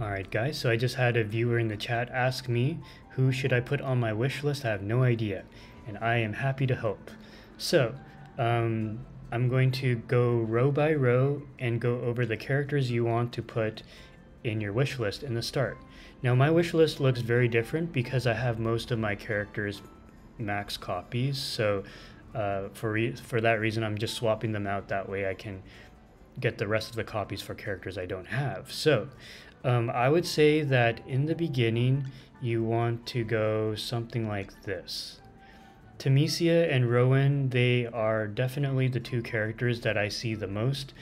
Alright guys, so I just had a viewer in the chat ask me who should I put on my wish list. I have no idea and I am happy to help. So, um, I'm going to go row by row and go over the characters you want to put in your wish list in the start. Now my wish list looks very different because I have most of my characters max copies. So uh, for, for that reason, I'm just swapping them out. That way I can get the rest of the copies for characters I don't have. So um, I would say that in the beginning, you want to go something like this. Temesia and Rowan, they are definitely the two characters that I see the most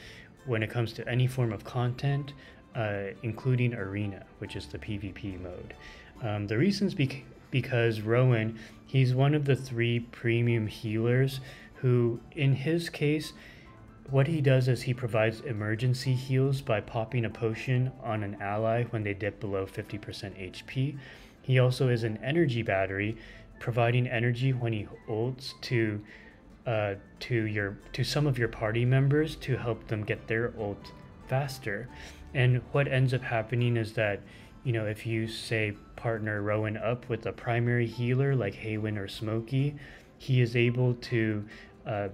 when it comes to any form of content, uh, including Arena, which is the PvP mode. Um, the reasons be because Rowan, he's one of the three premium healers who, in his case, what he does is he provides emergency heals by popping a potion on an ally when they dip below 50% HP. He also is an energy battery, providing energy when he ults to uh, to your to some of your party members to help them get their ult faster. And what ends up happening is that you know if you say partner Rowan up with a primary healer like Hewynn or Smokey, he is able to uh,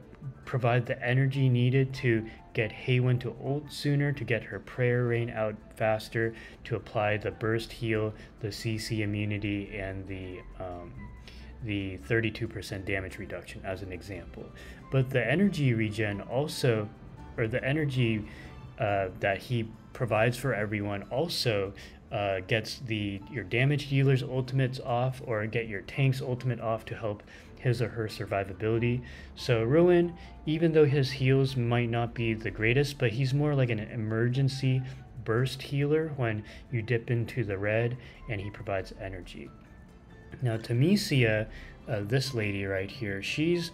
provide the energy needed to get Hewynn to ult sooner, to get her prayer rain out faster, to apply the burst heal, the CC immunity, and the um, the 32% damage reduction as an example. But the energy regen also, or the energy uh, that he provides for everyone also uh, gets the your damage dealer's ultimates off or get your tank's ultimate off to help his or her survivability. So Rowan, even though his heals might not be the greatest, but he's more like an emergency burst healer when you dip into the red and he provides energy. Now Temesia, uh, this lady right here, she's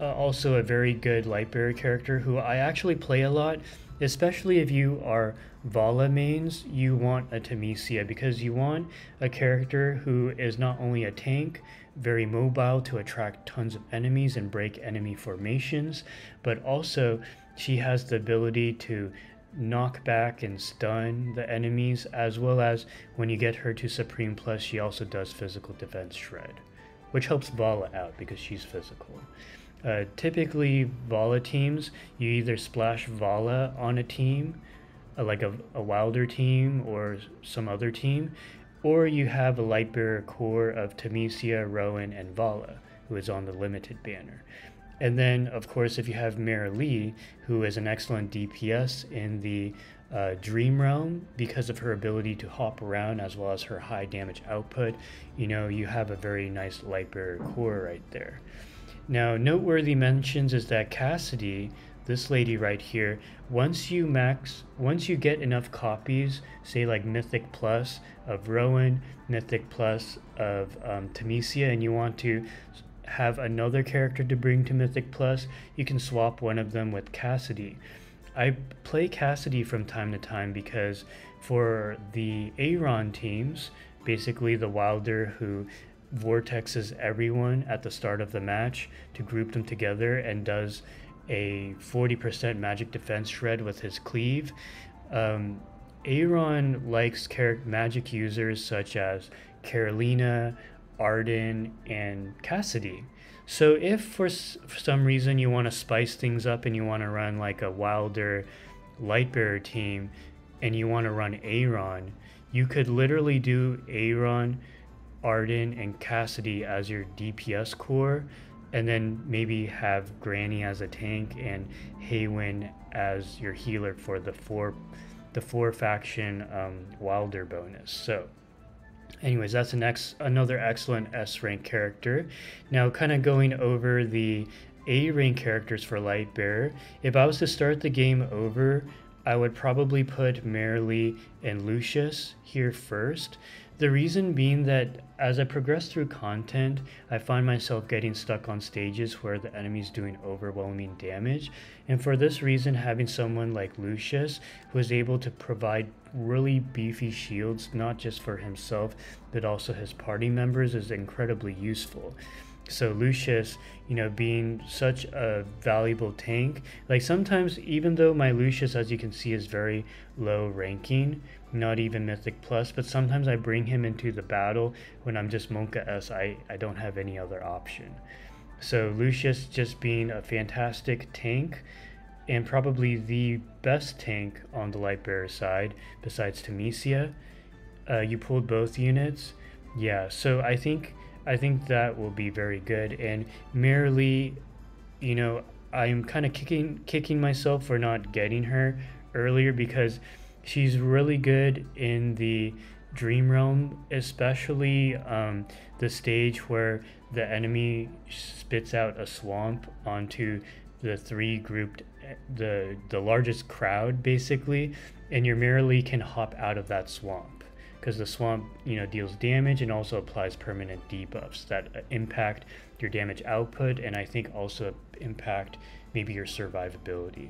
uh, also a very good Lightbearer character who I actually play a lot, especially if you are Vala mains, you want a Temesia because you want a character who is not only a tank, very mobile to attract tons of enemies and break enemy formations, but also she has the ability to knock back and stun the enemies, as well as when you get her to Supreme Plus, she also does physical defense shred, which helps Vala out because she's physical. Uh, typically, Vala teams, you either splash Vala on a team, uh, like a, a Wilder team or some other team, or you have a Lightbearer core of Temesia, Rowan, and Vala, who is on the limited banner. And then, of course, if you have Marilee, who is an excellent DPS in the uh, Dream Realm because of her ability to hop around as well as her high damage output, you know, you have a very nice Lightbearer core right there. Now, noteworthy mentions is that Cassadee, this lady right here, once you max, once you get enough copies, say like Mythic Plus of Rowan, Mythic Plus of um, Temesia, and you want to have another character to bring to Mythic Plus, you can swap one of them with Cassadee. I play Cassadee from time to time because for the Eironn teams, basically the Wilder who vortexes everyone at the start of the match to group them together and does a 40% magic defense shred with his cleave. Um, Eironn likes magic users such as Carolina, Arden, and Cassadee. So if for, for some reason you want to spice things up and you want to run like a Wilder Lightbearer team and you want to run Eironn, you could literally do Eironn, Arden, and Cassadee as your DPS core and then maybe have Granny as a tank and Hewynn as your healer for the four the four faction um, Wilder bonus. So anyways, that's an ex- another excellent S rank character. Now kind of going over the A rank characters for Lightbearer. If I was to start the game over, I would probably put Marilee and Lucius here first the reason being that as I progress through content, I find myself getting stuck on stages where the enemy is doing overwhelming damage. And for this reason, having someone like Lucius who is able to provide really beefy shields, not just for himself, but also his party members, is incredibly useful. So Lucius, you know, being such a valuable tank, like sometimes even though my Lucius, as you can see, is very low ranking, not even Mythic Plus, but sometimes I bring him into the battle when I'm just Monka S, I, I don't have any other option. So Lucius just being a fantastic tank and probably the best tank on the Lightbearer side besides Temesia. Uh, you pulled both units. Yeah, so I think I think that will be very good. And Marilee, you know, I'm kind of kicking kicking myself for not getting her earlier because she's really good in the dream realm, especially um, the stage where the enemy spits out a swamp onto the three grouped the the largest crowd basically and your Marilee can hop out of that swamp because the swamp you know deals damage and also applies permanent debuffs that uh, impact your damage output and I think also impact maybe your survivability.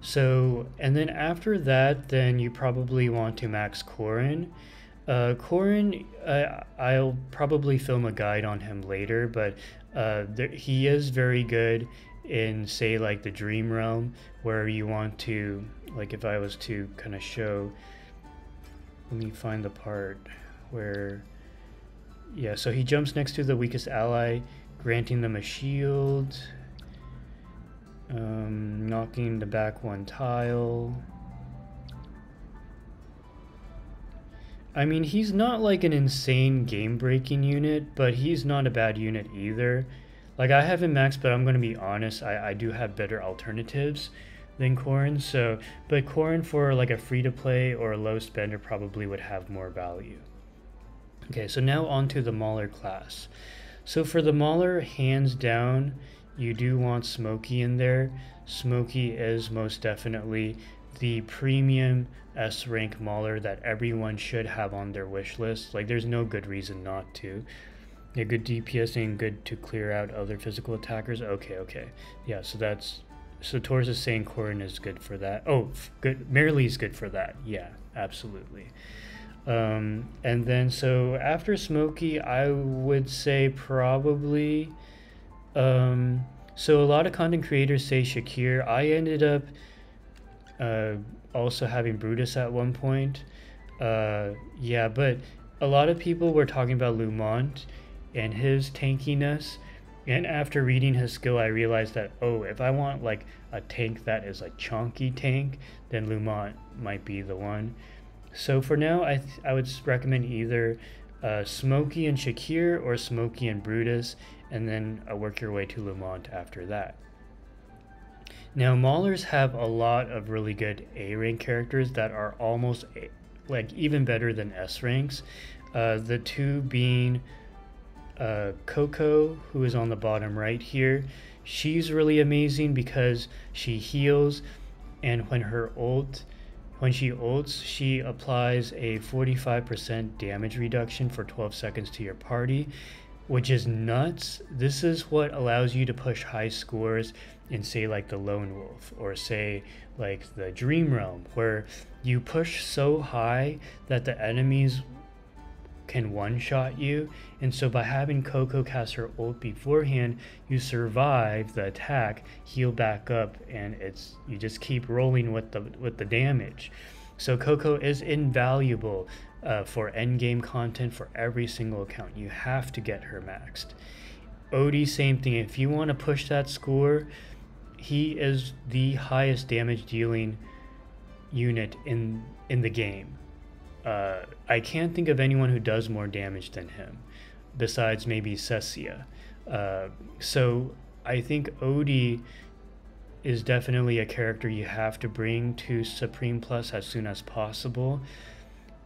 So and then after that, then you probably want to max Korin. Uh, Korin, uh, I'll probably film a guide on him later, but uh, there, he is very good in say like the Dream Realm, where you want to like if I was to kind of show let me find the part where yeah so he jumps next to the weakest ally granting them a shield um, knocking the back one tile. I mean he's not like an insane game breaking unit but he's not a bad unit either. Like I have him max but I'm gonna be honest I, I do have better alternatives than Korin. So, but Korin for like a free to play or a low spender probably would have more value. Okay, so now on to the Mauler class. So for the Mauler, hands down, you do want Smoky in there. Smoky is most definitely the premium S rank Mauler that everyone should have on their wish list. Like, there's no good reason not to. Yeah, good DPS and good to clear out other physical attackers. Okay, okay. Yeah, so that's so Taurus is saying Korin is good for that. Oh, good. Marilee is good for that. Yeah, absolutely. Um, and then so after Smoky, I would say probably. Um, so a lot of content creators say Shakir. I ended up uh, also having Brutus at one point. Uh, yeah, but a lot of people were talking about Lumont and his tankiness and after reading his skill, I realized that, oh, if I want like a tank that is a chunky tank, then Lumont might be the one. So for now, I, I would recommend either uh, Smoky and Shakir or Smoky and Brutus, and then uh, work your way to Lumont after that. Now, Maulers have a lot of really good A rank characters that are almost a- like even better than S ranks. Uh, the two being uh, Koko, who is on the bottom right here. She's really amazing because she heals, and when her ult, when she ults, she applies a 45% damage reduction for 12 seconds to your party, which is nuts. This is what allows you to push high scores in, say, like the Lone Wolf, or say, like the Dream Realm, where you push so high that the enemies can one shot you. And so by having Koko cast her ult beforehand, you survive the attack, heal back up, and it's you just keep rolling with the with the damage. So Koko is invaluable uh, for endgame content for every single account. You have to get her maxed. Odie, same thing. If you want to push that score, he is the highest damage dealing unit in in the game uh, I can't think of anyone who does more damage than him, besides maybe Cecia. Uh, so I think Odie is definitely a character you have to bring to Supreme Plus as soon as possible.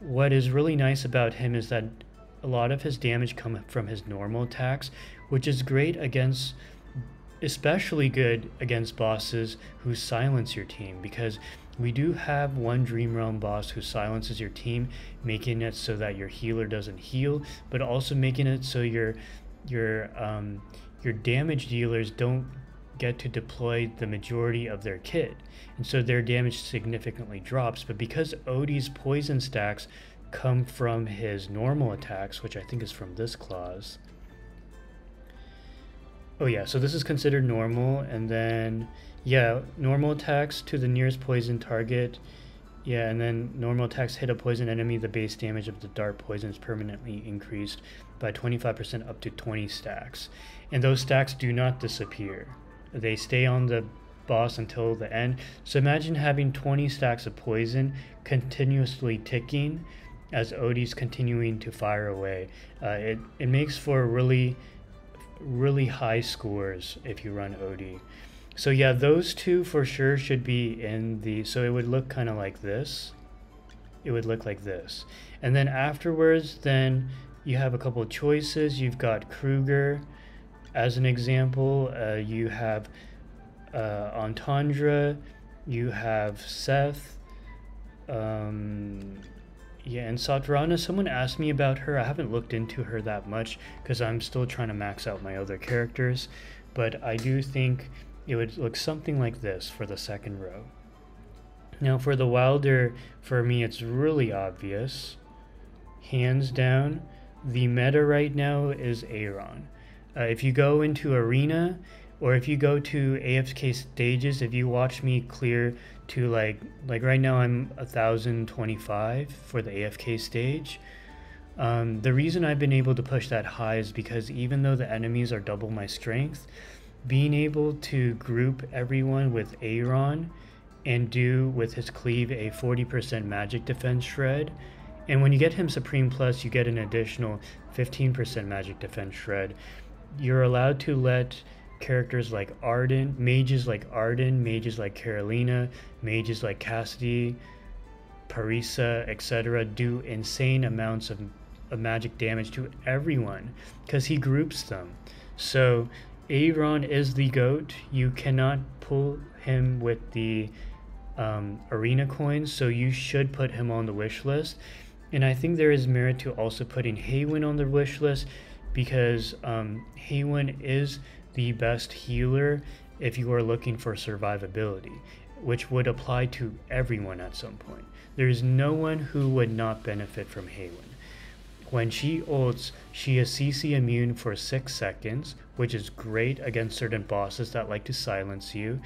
What is really nice about him is that a lot of his damage comes from his normal attacks, which is great against, especially good against bosses who silence your team because we do have one Dream Realm boss who silences your team, making it so that your healer doesn't heal, but also making it so your your um, your damage dealers don't get to deploy the majority of their kit, and so their damage significantly drops. But because Odie's poison stacks come from his normal attacks, which I think is from this clause, Oh yeah, so this is considered normal, and then yeah, normal attacks to the nearest poison target. Yeah, and then normal attacks hit a poison enemy. The base damage of the dart poison is permanently increased by 25% up to 20 stacks, and those stacks do not disappear. They stay on the boss until the end. So imagine having 20 stacks of poison continuously ticking as Odie's continuing to fire away. Uh, it, it makes for really, really high scores if you run Odie. So yeah, those two for sure should be in the, so it would look kind of like this. It would look like this. And then afterwards, then you have a couple of choices. You've got Kruger as an example. Uh, you have uh, Antandra. You have Seth. Um, yeah, and Satrana, someone asked me about her. I haven't looked into her that much because I'm still trying to max out my other characters. But I do think it would look something like this for the second row. Now for the Wilder, for me it's really obvious. Hands down, the meta right now is Eironn. Uh, if you go into Arena, or if you go to AFK stages, if you watch me clear to like like right now I'm 1025 for the AFK stage. Um, the reason I've been able to push that high is because even though the enemies are double my strength, being able to group everyone with Eironn and do with his cleave a 40% magic defense shred. And when you get him Supreme Plus, you get an additional 15% magic defense shred. You're allowed to let characters like Arden, mages like Arden, mages like Carolina, mages like Cassadee, Parisa, etc., do insane amounts of, of magic damage to everyone because he groups them. So Eironn is the goat. You cannot pull him with the um, arena coins, so you should put him on the wish list. And I think there is merit to also putting Hewynn on the wish list because um, Hewynn is the best healer if you are looking for survivability, which would apply to everyone at some point. There is no one who would not benefit from Hewynn. When she ults, she is CC immune for 6 seconds, which is great against certain bosses that like to silence you.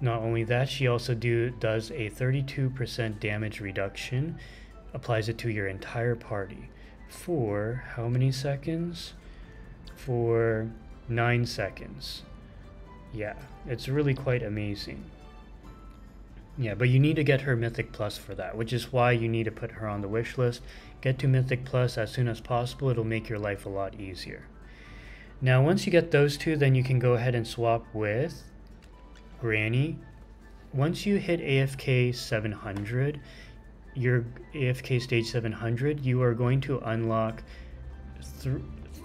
Not only that, she also do does a 32% damage reduction, applies it to your entire party for how many seconds? For nine seconds. Yeah, it's really quite amazing. Yeah, but you need to get her Mythic Plus for that, which is why you need to put her on the wish list. Get to Mythic Plus as soon as possible, it'll make your life a lot easier. Now, once you get those two, then you can go ahead and swap with Granny. Once you hit AFK 700, your AFK stage 700, you are going to unlock th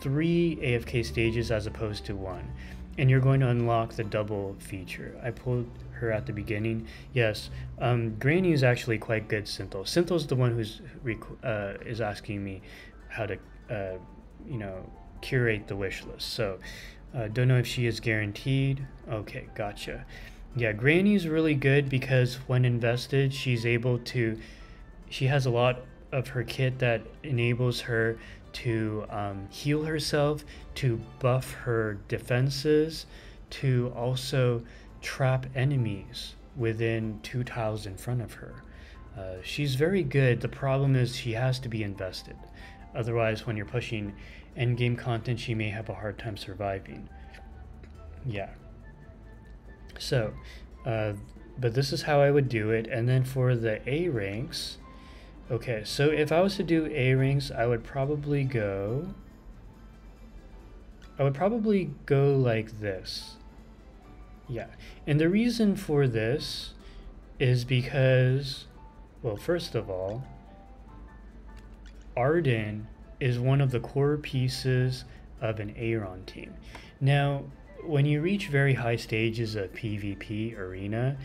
three AFK stages as opposed to one. And you're going to unlock the double feature. I pulled her at the beginning. Yes, um, Granny is actually quite good Synthel. Synthel's the one who's uh, is asking me how to, uh, you know, curate the wish list. So, uh, don't know if she is guaranteed. Okay, gotcha. Yeah, Granny's really good because when invested, she's able to. She has a lot of her kit that enables her to um, heal herself, to buff her defenses, to also trap enemies within two tiles in front of her. Uh, she's very good. The problem is she has to be invested. Otherwise, when you're pushing endgame content, she may have a hard time surviving. Yeah. So, uh, but this is how I would do it. And then for the A ranks, Okay, so if I was to do A ranks, I would probably go... I would probably go like this. Yeah, and the reason for this is because, well, first of all, Arden is one of the core pieces of an Eironn team. Now, when you reach very high stages of PvP arena,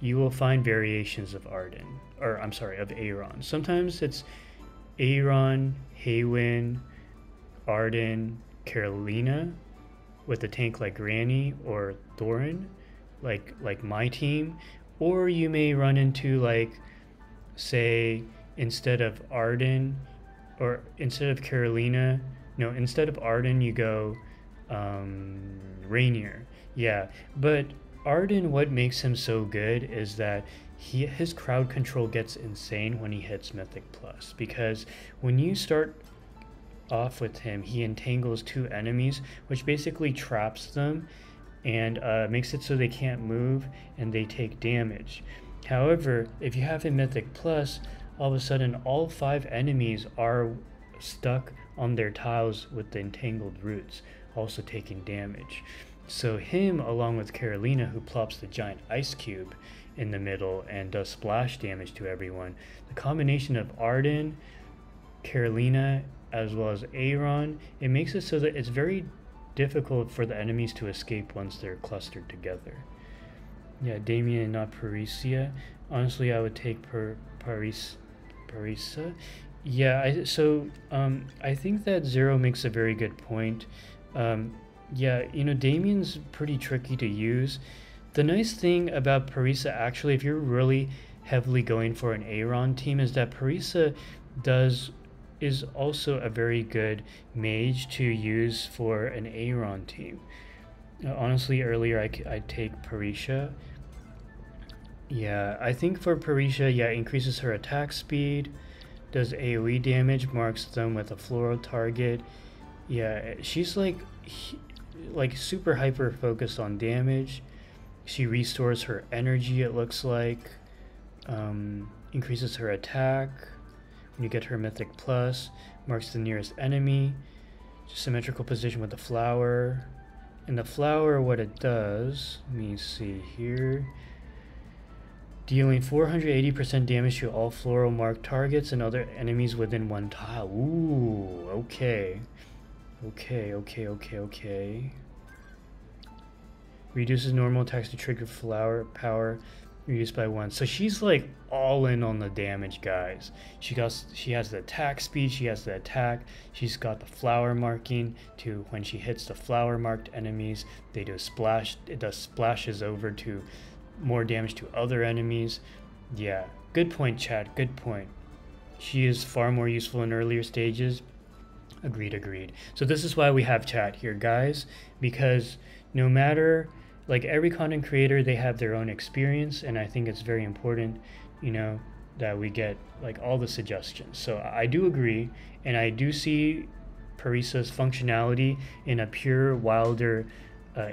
you will find variations of Arden, or I'm sorry, of Eironn. Sometimes it's Eironn, Hewynn, Arden, Carolina, with a tank like Granny or Thoran, like like my team, or you may run into like, say, instead of Arden, or instead of Carolina, no, instead of Arden, you go um, Reinier. Yeah, but Arden, what makes him so good is that he his crowd control gets insane when he hits Mythic Plus because when you start off with him, he entangles two enemies, which basically traps them and uh, makes it so they can't move and they take damage. However, if you have him Mythic Plus, all of a sudden all five enemies are stuck on their tiles with the entangled roots, also taking damage. So him, along with Carolina, who plops the giant ice cube in the middle and does splash damage to everyone, the combination of Arden, Carolina, as well as Eironn, it makes it so that it's very difficult for the enemies to escape once they're clustered together. Yeah, Damien, not Parisa. Honestly, I would take per Paris Parisa. Yeah, I, so um, I think that Zero makes a very good point. Um, yeah, you know, Damien's pretty tricky to use. The nice thing about Parisa, actually, if you're really heavily going for an Eironn team, is that Parisa does is also a very good mage to use for an Eironn team. Honestly, earlier I, I'd take Parisa. Yeah, I think for Parisa, yeah, increases her attack speed, does AoE damage, marks them with a floral target. Yeah, she's like like super hyper focused on damage. She restores her energy, it looks like. Um, increases her attack. You get her Mythic Plus, marks the nearest enemy. Symmetrical position with the flower. And the flower, what it does, let me see here. Dealing 480% damage to all floral marked targets and other enemies within one tile. Ooh, okay. Okay, okay, okay, okay. Reduces normal attacks to trigger flower power reduced by one. So she's like all in on the damage, guys. She got she has the attack speed, she has the attack, she's got the flower marking to when she hits the flower marked enemies, they do splash it does splashes over to more damage to other enemies. Yeah, good point, Chad. Good point. She is far more useful in earlier stages, Agreed, agreed. So this is why we have chat here, guys, because no matter like every content creator, they have their own experience, and I think it's very important, you know, that we get like all the suggestions. So I do agree, and I do see Parisa's functionality in a pure Wilder uh,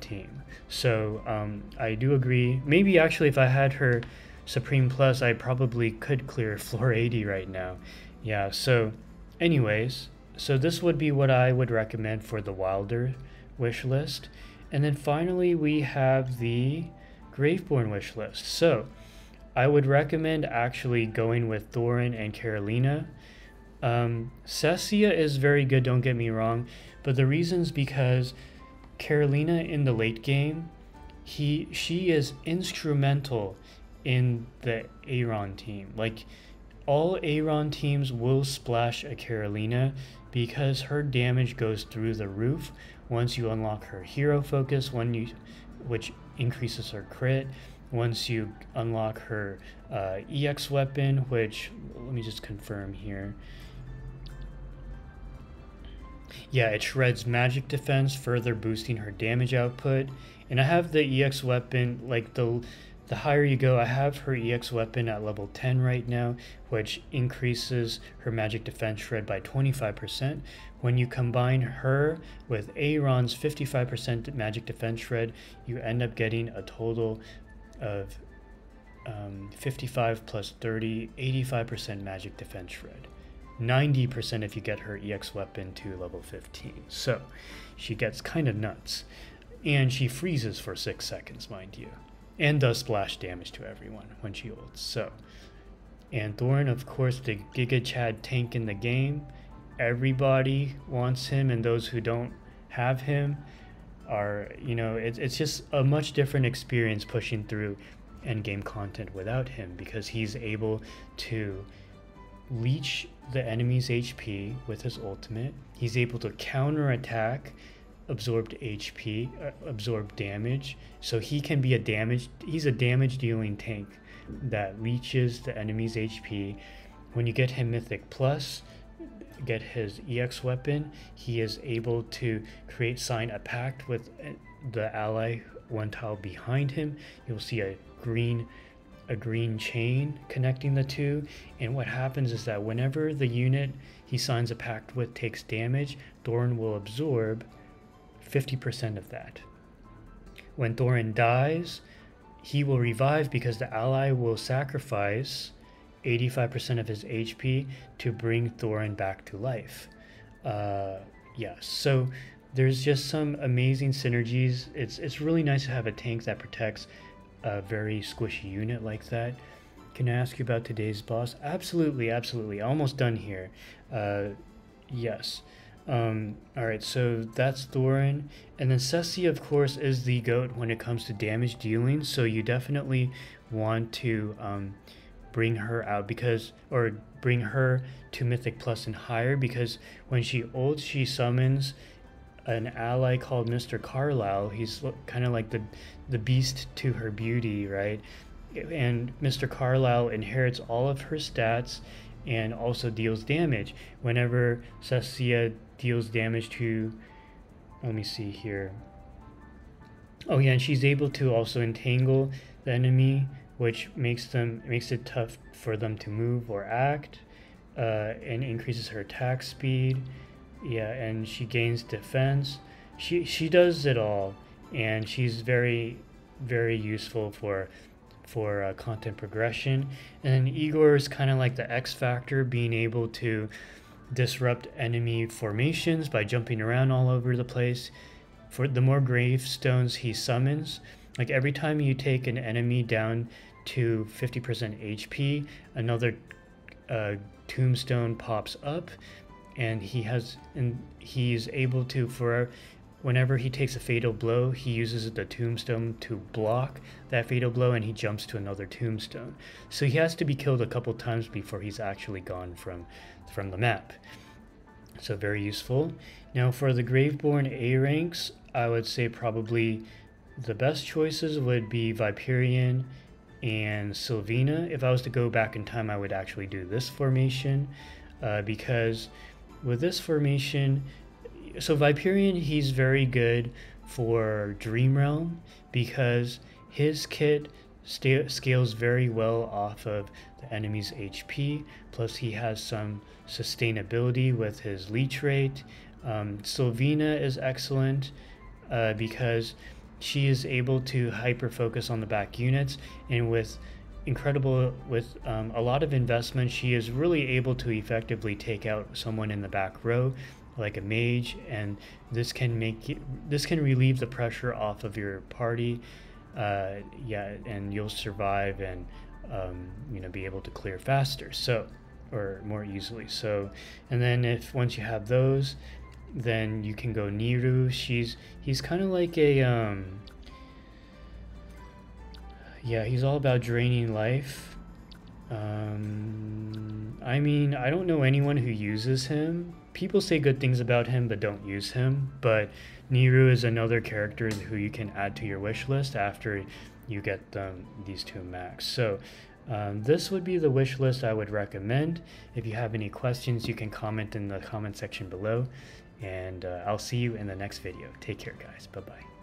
team. So um, I do agree. Maybe actually, if I had her Supreme Plus, I probably could clear floor 80 right now. Yeah. So, anyways, so this would be what I would recommend for the Wilder wish list. And then finally, we have the Graveborn wish list. So I would recommend actually going with Thoran and Carolina. Um, Cecia is very good, don't get me wrong, but the reason's because Carolina in the late game, he she is instrumental in the Eironn team. Like all Eironn teams will splash a Carolina because her damage goes through the roof once you unlock her hero focus, when you, which increases her crit. Once you unlock her uh, EX weapon, which let me just confirm here. Yeah, it shreds magic defense, further boosting her damage output. And I have the EX weapon, like the the higher you go, I have her EX weapon at level 10 right now, which increases her magic defense shred by 25%. When you combine her with Eironn's 55% magic defense shred, you end up getting a total of um, 55 plus 30, 85% magic defense shred. 90% if you get her EX weapon to level 15. So she gets kind of nuts. And she freezes for 6 seconds, mind you and does splash damage to everyone when she ults. So, and Thoran, of course, the Giga Chad tank in the game. Everybody wants him, and those who don't have him are, you know, it's, it's just a much different experience pushing through end game content without him because he's able to leech the enemy's HP with his ultimate. He's able to counter attack absorbed HP, uh, absorbed damage. So he can be a damage. He's a damage dealing tank that leeches the enemy's HP. When you get him Mythic Plus, get his EX weapon, he is able to create sign a pact with uh, the ally one tile behind him. You'll see a green a green chain connecting the two and what happens is that whenever the unit he signs a pact with takes damage, Thoran will absorb 50% of that. When Thoran dies, he will revive because the ally will sacrifice 85% of his HP to bring Thoran back to life. Uh, yeah, so there's just some amazing synergies. It's it's really nice to have a tank that protects a very squishy unit like that. Can I ask you about today's boss? Absolutely, absolutely. Almost done here. Uh, yes. Um, all right, so that's Thoran, and then Cecia, of course, is the goat when it comes to damage dealing. So you definitely want to um, bring her out because, or bring her to Mythic Plus and higher because when she ults, she summons an ally called Mr. Carlisle. He's kind of like the the beast to her beauty, right? And Mr. Carlisle inherits all of her stats and also deals damage. Whenever Cecia deals damage to, let me see here. Oh yeah, and she's able to also entangle the enemy, which makes them makes it tough for them to move or act, uh, and increases her attack speed. Yeah, and she gains defense. She she does it all, and she's very very useful for for uh, content progression. And Igor is kind of like the X factor, being able to disrupt enemy formations by jumping around all over the place. For the more gravestones he summons, like every time you take an enemy down to 50% HP, another uh, tombstone pops up, and he has and he's able to for whenever he takes a fatal blow, he uses the tombstone to block that fatal blow, and he jumps to another tombstone. So he has to be killed a couple times before he's actually gone from from the map. So very useful. Now for the Graveborn A ranks, I would say probably the best choices would be Viperian and Silvina. If I was to go back in time, I would actually do this formation uh, because with this formation, so Viperian, he's very good for Dream Realm because his kit scales very well off of the enemy's HP. Plus, he has some sustainability with his leech rate. Um, Silvina is excellent uh, because she is able to hyper focus on the back units, and with incredible with um, a lot of investment she is really able to effectively take out someone in the back row like a mage and this can make it, this can relieve the pressure off of your party uh, yeah and you'll survive and um, you know be able to clear faster so or more easily. So and then if once you have those then you can go Nheero she's he's kind of like a um, yeah he's all about draining life. Um, I mean I don't know anyone who uses him people say good things about him but don't use him. But Nheero is another character who you can add to your wish list after you get um, these two max. So um, this would be the wish list I would recommend. If you have any questions, you can comment in the comment section below. And uh, I'll see you in the next video. Take care, guys. Bye bye.